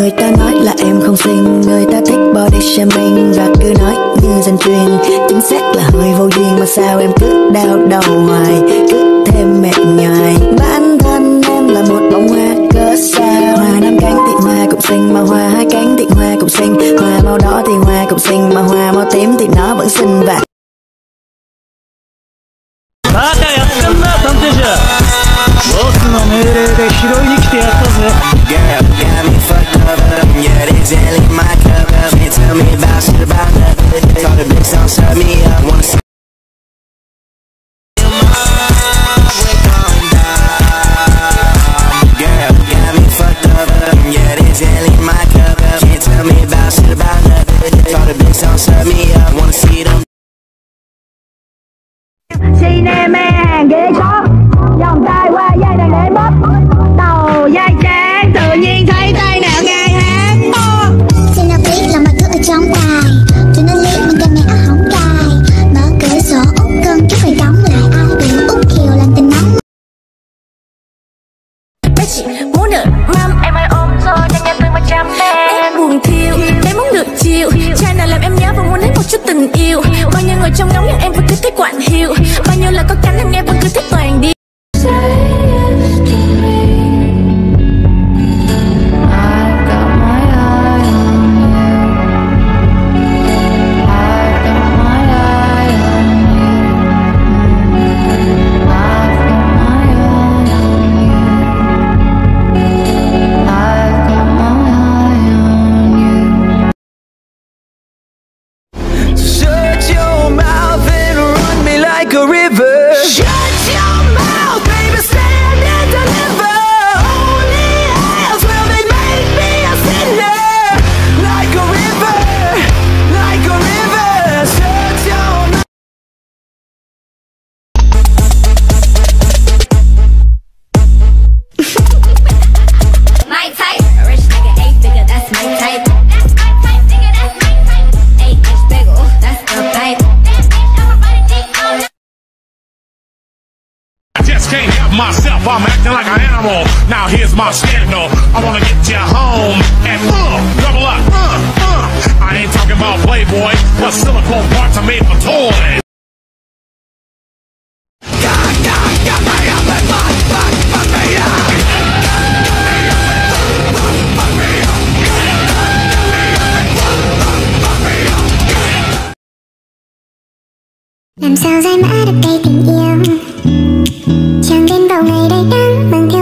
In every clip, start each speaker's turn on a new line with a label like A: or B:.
A: Người ta nói là em không xinh, Người ta thích body shaming Và cứ nói như dân truyền Chính xác là hơi vô duyên, Mà sao em cứ đau đầu hoài, Cứ thêm mệt nhòi Bản thân em là một bông hoa cỡ sao? Hoa năm cánh thì hoa cũng xinh, Mà hoa hai cánh thì hoa cũng xinh. Hoa màu đỏ thì hoa cũng xinh, Mà hoa màu tím thì nó vẫn xinh Và
B: set me up.
C: Chút tình yêu. Bao nhiêu người trong ngóng nhưng em vẫn cứ thích quạnh hiu Bao nhiêu lời có cánh em nghe vẫn cứ thích toàn đi.
D: Myself. I'm acting like an animal. Now here's my scandal. I wanna get you home and uh, double up. Uh, uh. I ain't talking about Playboy, but silicone parts are made for toys.
E: Làm sao dai mã được cây đầu ngày đầy nắng mang theo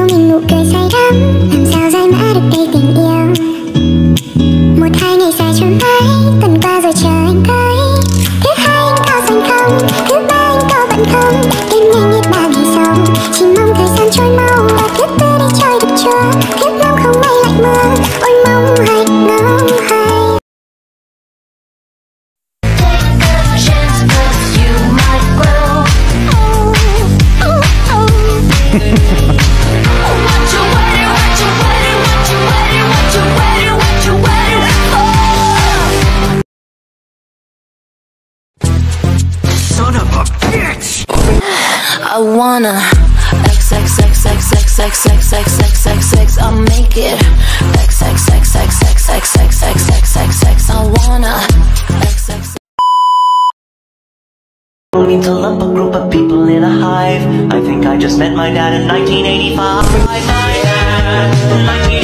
F: I wanna X X X X X X X X X X X I'll make it X X X X X X X X X X X I wanna
G: mean to lump a group of people in a hive. I think I just met my dad in 1985. My dad, 1985.